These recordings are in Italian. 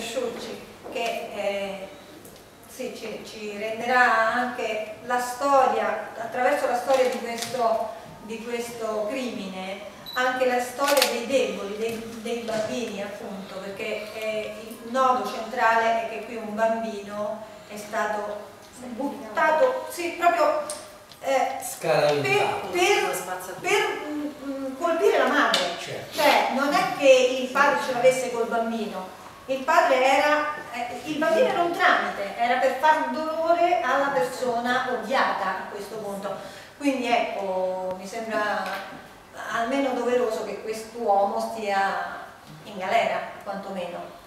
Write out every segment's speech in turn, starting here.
Sciurci che eh, sì, ci, ci, renderà anche la storia, attraverso la storia di questo, di questo crimine, anche la storia dei deboli, dei, dei bambini appunto, perché eh, il nodo centrale è che qui un bambino è stato buttato, sì, proprio eh, per, per, per mm, colpire la madre. Certo. Cioè, non è che il padre ce l'avesse col bambino, il padre era, eh, il bambino era un tramite, era per far dolore alla persona odiata a questo punto. Quindi ecco, mi sembra almeno doveroso che quest'uomo stia in galera, quantomeno.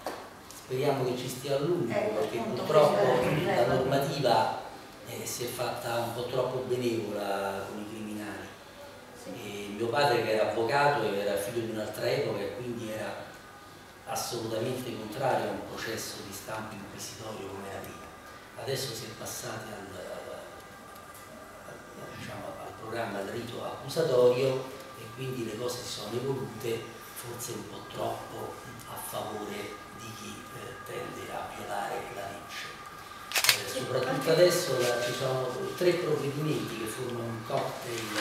Speriamo che ci stia a lungo, ecco, perché purtroppo la normativa eh, si è fatta un po' troppo benevola con i criminali. Sì. mio padre che era avvocato era figlio di un'altra epoca e quindi era assolutamente contrario a un processo di stampo inquisitorio come era prima. Adesso si è passati al, al, diciamo, al programma, al rito accusatorio e quindi le cose si sono evolute forse un po' troppo a favore di chi eh, tende a violare la legge. Eh, soprattutto adesso la, ci sono tre provvedimenti che formano un cocktail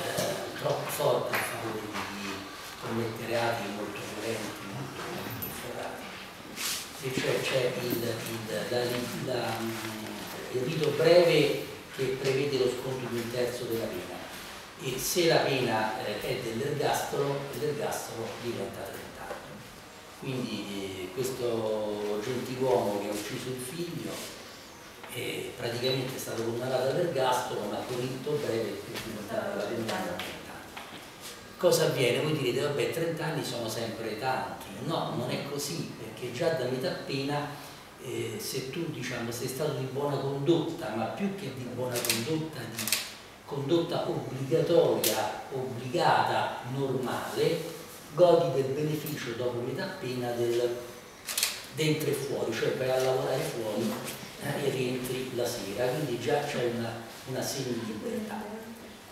eh, troppo forte a favore di chi commette reati molto violenti. E cioè c'è il, il, il rito breve che prevede lo sconto di un terzo della pena e se la pena eh, è dell'ergastolo, l'ergastolo diventa 30 anni. Quindi eh, questo gentiluomo che ha ucciso il figlio eh, praticamente è stato condannato all'ergastolo ma con rito breve è diventata la pena da 30 anni. Cosa avviene? Voi direte, vabbè, 30 anni sono sempre tanti. No, non è così, perché già da metà pena eh, se tu diciamo, sei stato di buona condotta, ma più che di buona condotta, di condotta obbligatoria, obbligata, normale, godi del beneficio dopo metà pena del dentro e fuori, cioè vai a lavorare fuori eh, e rientri la sera, quindi già c'è una, una semi-libertà.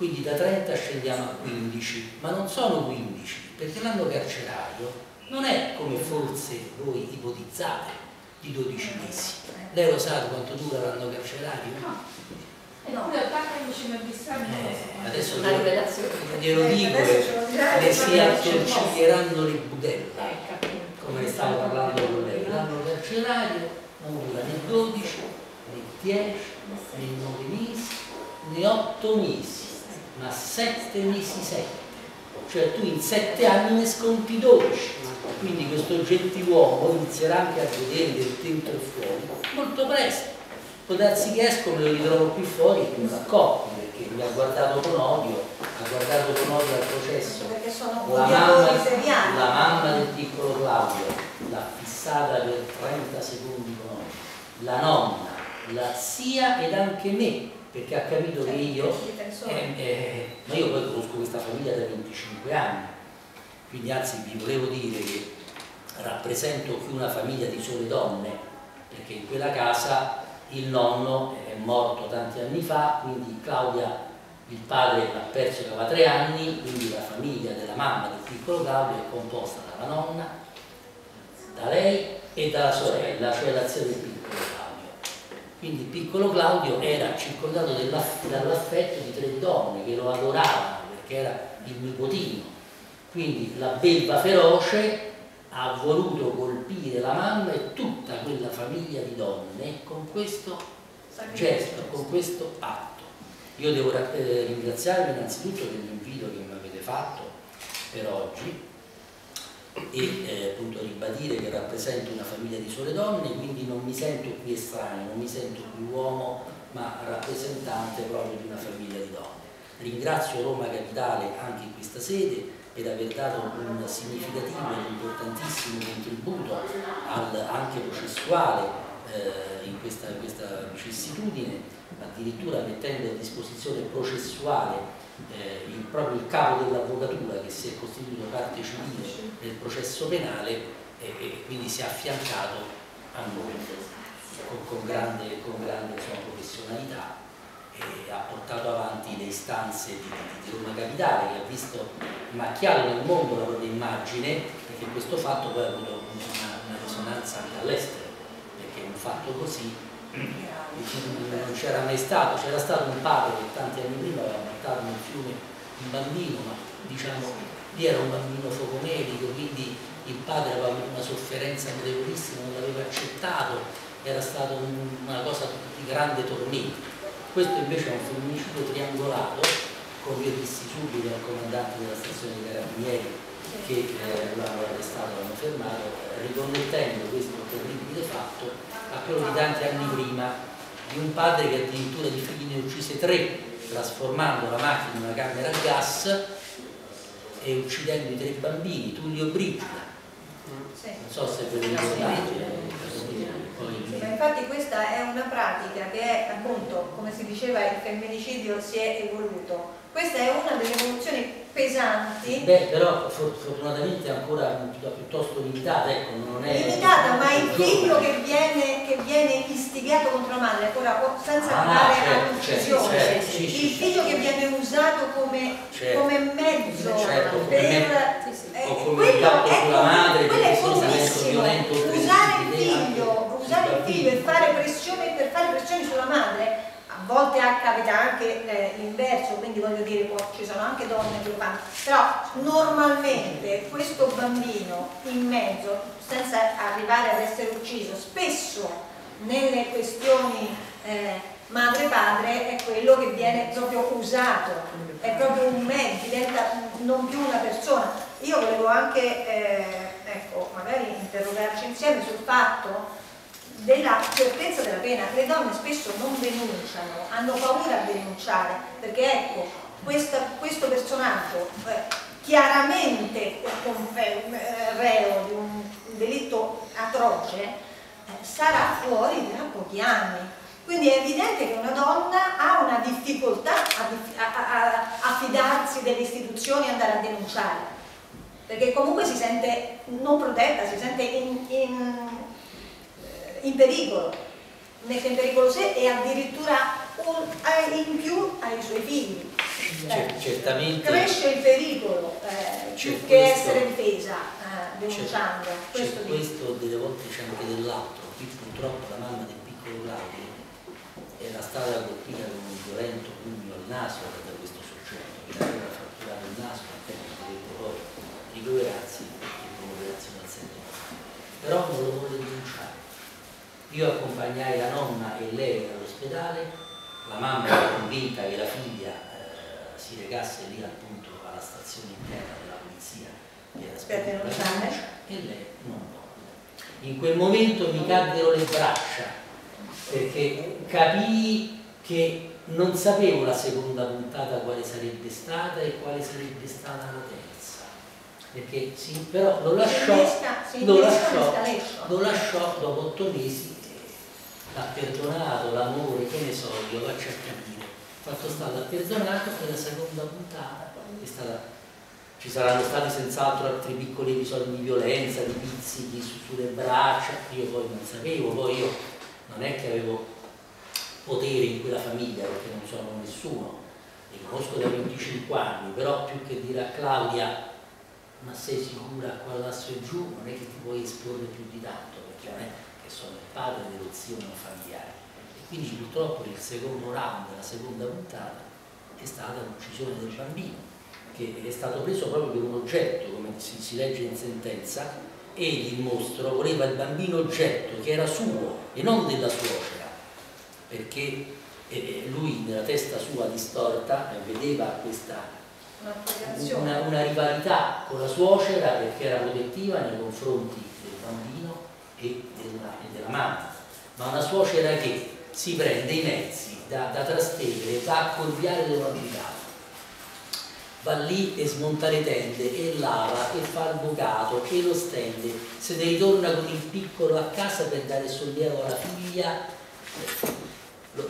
Quindi da 30 scendiamo a 15, ma non sono 15, perché l'anno carcerario non è come forse voi ipotizzate di 12 mesi. Lei lo sa quanto dura l'anno carcerario? No. No. Eh, adesso glielo dico che le si attorciglieranno le budelle, come ne stavo parlando con lei. L'anno carcerario non dura né 12, né 10, né 9 mesi, né 8 mesi, ma 7 mesi 7. Cioè tu in 7 anni ne sconti 12. Quindi questo gentiluomo inizierà anche a vedere del dentro e fuori molto presto. Può darsi che esco me lo ritrovo qui fuori in una coppia perché mi ha guardato con odio ha guardato con odio al processo. La mamma, la mamma del piccolo Claudio l'ha fissata per 30 secondi con odio. La nonna, la zia ed anche me perché ha capito che io eh, eh, ma io poi conosco questa famiglia da 25 anni quindi anzi vi volevo dire che rappresento più una famiglia di sole donne perché in quella casa il nonno è morto tanti anni fa, quindi Claudia, il padre l'ha perso aveva tre anni, quindi la famiglia della mamma del piccolo Claudio è composta dalla nonna, da lei e dalla sorella, cioè la zia del piccolo. Quindi piccolo Claudio era circondato dall'affetto di tre donne che lo adoravano perché era il nipotino. Quindi la belva feroce ha voluto colpire la mamma e tutta quella famiglia di donne con questo gesto, con questo atto. Io devo eh, ringraziarvi innanzitutto dell'invito che mi avete fatto per oggi e eh, appunto ribadire che rappresento una famiglia di sole donne, quindi non mi sento qui estraneo, non mi sento qui uomo, ma rappresentante proprio di una famiglia di donne. Ringrazio Roma Capitale anche in questa sede per aver dato un significativo e importantissimo contributo al, anche processuale eh, in questa, questa vicissitudine, addirittura mettendo a disposizione processuale eh, il, proprio il capo dell'avvocatura che si è costituito parte civile nel processo penale e, e quindi si è affiancato a noi con, con grande, con grande insomma, professionalità e ha portato avanti le istanze di, di, di Roma Capitale che ha visto macchiato nel mondo la propria immagine perché questo fatto poi ha avuto una, una risonanza anche all'estero, perché un fatto così non c'era mai stato, c'era stato un padre che tanti anni prima aveva portato nel fiume un bambino, ma diciamo lì era un bambino focomelico, quindi il padre aveva una sofferenza notevolissima, non l'aveva accettato, era stata una cosa di grande tormento. Questo invece è un femminicidio triangolato, come io dissi subito al comandante della stazione dei carabinieri che eh, l'hanno arrestato, l'hanno fermato, riconnettendo questo terribile fatto a quello di tanti anni prima di un padre che addirittura di figli ne uccise tre, trasformando la macchina in una camera a gas e uccidendo i tre bambini, Tullio Brigida. Non so se ve lo ricordate. Sì, infatti questa è una pratica che è appunto, come si diceva, il femminicidio si è evoluto. Questa è una delle evoluzioni pesanti. Beh, però fortunatamente è ancora piuttosto limitata, ecco, non è... Limitata, ma il figlio che viene, che viene, istigato contro la madre, ancora senza ah, arrivare certo, all'uccisione, certo, certo, il figlio che viene usato come, certo. come mezzo certo, per... Me, eh, o come quello è sulla madre, quello è comissimo, usare il figlio, usare il figlio e fare pressione per fare pressioni sulla madre a volte capita anche eh, l'inverso, quindi voglio dire, poi ci sono anche donne che lo fanno, però normalmente questo bambino in mezzo, senza arrivare ad essere ucciso, spesso nelle questioni eh, madre-padre è quello che viene proprio usato, è proprio un mezzo, diventa non più una persona. Io volevo anche, eh, ecco, magari interrogarci insieme sul fatto della certezza della pena. Le donne spesso non denunciano, hanno paura a denunciare, perché ecco, questa, questo personaggio eh, chiaramente eh, reo di un delitto atroce eh, sarà fuori tra pochi anni. Quindi è evidente che una donna ha una difficoltà a fidarsi delle istituzioni e andare a denunciare, perché comunque si sente non protetta, si sente in, in in pericolo, mette in pericolo sé e addirittura un, in più ai suoi figli. Eh, certamente. Cresce il pericolo eh, più che essere difesa eh, denunciando. Questo, questo delle volte c'è anche dell'altro. Qui purtroppo la mamma del piccolo Claudio era stata colpita con un violento pugno al naso da questo soggetto che aveva fratturato il naso e dovette poi ricoverarsi con un'operazione al seno. Però non lo vuole denunciare io accompagnai la nonna e lei all'ospedale, la mamma era convinta che la figlia eh, si recasse lì appunto alla stazione interna della polizia che era Aspetta, e lei non volle. In quel momento mi caddero le braccia perché capii che non sapevo la seconda puntata quale sarebbe stata e quale sarebbe stata la terza. Perché sì, però lo lasciò, lo lasciò, lo lasciò dopo otto mesi l'ha perdonato, l'amore, che ne so, io a capire. Fatto stato ha perdonato e la seconda puntata stata ci saranno stati senz'altro altri piccoli episodi di violenza, di pizzichi su, sulle braccia, io poi non sapevo, poi io non è che avevo potere in quella famiglia perché non sono nessuno, li conosco da 25 anni, però più che dire a Claudia ma sei sicura qua lasso e giù non è che ti puoi esporre più di tanto perché non è sono il padre dello zio non familiare. E quindi purtroppo il secondo round della seconda puntata è stata l'uccisione del bambino, che è stato preso proprio per un oggetto, come si, si legge in sentenza, egli, il mostro, voleva il bambino oggetto che era suo e non della suocera, perché eh, lui nella testa sua distorta eh, vedeva questa una, una, rivalità con la suocera perché era protettiva nei confronti del bambino e della, e della mamma, ma una suocera che si prende i mezzi da, da Trastevere, va a Corviale dove abitava, va lì e smonta le tende e lava e fa il bucato e lo stende, se ne ritorna con il piccolo a casa per dare sollievo alla figlia, lo,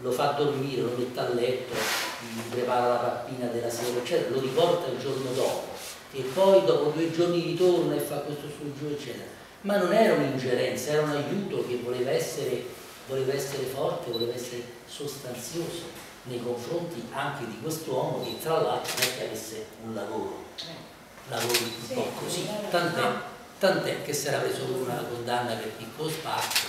lo fa dormire, lo mette a letto, gli prepara la pappina della sera, eccetera, lo riporta il giorno dopo. E poi dopo due giorni ritorna e fa questo su giù, eccetera ma non era un'ingerenza, era un aiuto che voleva essere, voleva essere forte, voleva essere sostanzioso nei confronti anche di quest'uomo che tra l'altro non è che avesse un lavoro, lavori un sì, po' così, tant'è tant'è che si era preso una condanna per piccolo spaccio